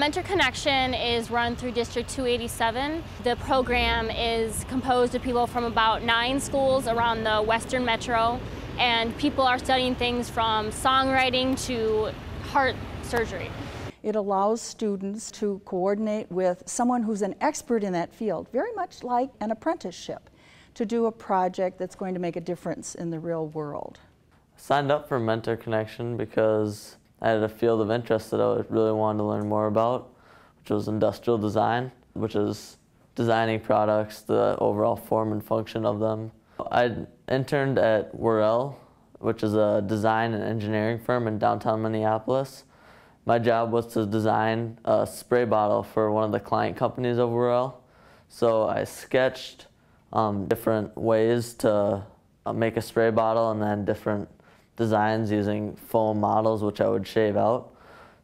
Mentor Connection is run through District 287. The program is composed of people from about nine schools around the Western Metro, and people are studying things from songwriting to heart surgery. It allows students to coordinate with someone who's an expert in that field, very much like an apprenticeship, to do a project that's going to make a difference in the real world. Signed up for Mentor Connection because I had a field of interest that I really wanted to learn more about, which was industrial design, which is designing products, the overall form and function of them. I interned at Worrell, which is a design and engineering firm in downtown Minneapolis. My job was to design a spray bottle for one of the client companies of Worrell. So I sketched um, different ways to uh, make a spray bottle and then different designs using foam models, which I would shave out.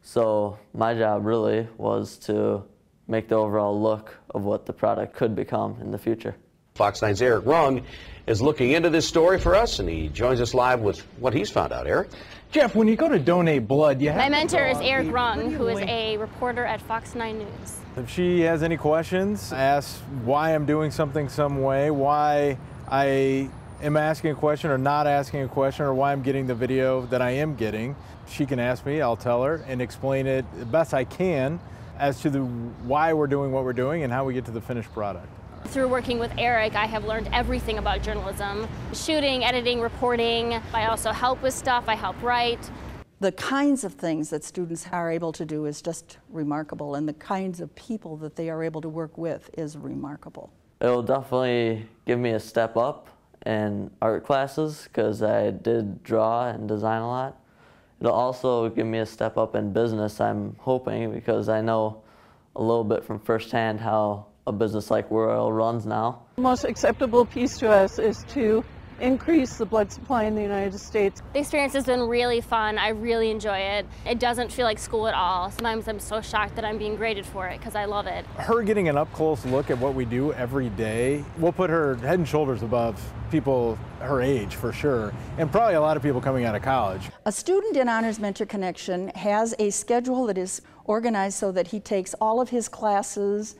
So my job really was to make the overall look of what the product could become in the future. Fox 9's Eric Rung is looking into this story for us, and he joins us live with what he's found out. Eric? Jeff, when you go to donate blood, you have My mentor is Eric Rung, who is a reporter at Fox 9 News. If she has any questions, ask why I'm doing something some way, why I am asking a question or not asking a question, or why I'm getting the video that I am getting, she can ask me, I'll tell her, and explain it the best I can as to the why we're doing what we're doing and how we get to the finished product. Through working with Eric, I have learned everything about journalism shooting, editing, reporting. I also help with stuff, I help write. The kinds of things that students are able to do is just remarkable, and the kinds of people that they are able to work with is remarkable. It'll definitely give me a step up in art classes because I did draw and design a lot. It'll also give me a step up in business, I'm hoping, because I know a little bit from firsthand how a business like Worrell runs now. The most acceptable piece to us is to increase the blood supply in the United States. The experience has been really fun. I really enjoy it. It doesn't feel like school at all. Sometimes I'm so shocked that I'm being graded for it because I love it. Her getting an up close look at what we do every day will put her head and shoulders above people her age for sure, and probably a lot of people coming out of college. A student in Honors Mentor Connection has a schedule that is organized so that he takes all of his classes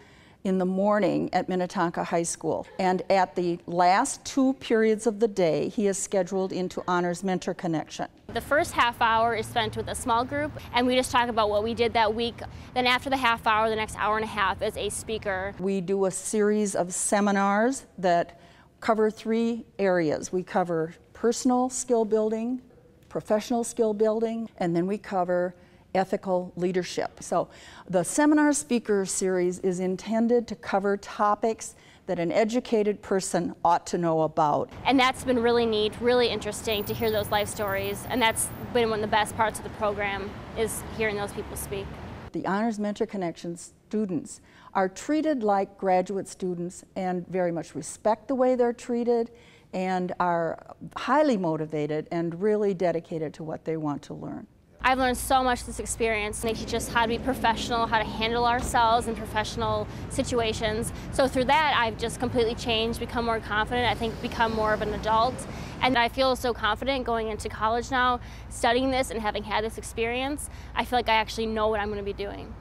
in the morning at Minnetonka High School. And at the last two periods of the day, he is scheduled into Honors Mentor Connection. The first half hour is spent with a small group, and we just talk about what we did that week. Then after the half hour, the next hour and a half is a speaker. We do a series of seminars that cover three areas. We cover personal skill building, professional skill building, and then we cover ethical leadership. So the seminar speaker series is intended to cover topics that an educated person ought to know about. And that's been really neat, really interesting to hear those life stories. And that's been one of the best parts of the program is hearing those people speak. The Honors Mentor Connections students are treated like graduate students and very much respect the way they're treated and are highly motivated and really dedicated to what they want to learn. I've learned so much this experience. And they teach us how to be professional, how to handle ourselves in professional situations. So through that, I've just completely changed, become more confident, I think become more of an adult. And I feel so confident going into college now, studying this and having had this experience. I feel like I actually know what I'm going to be doing.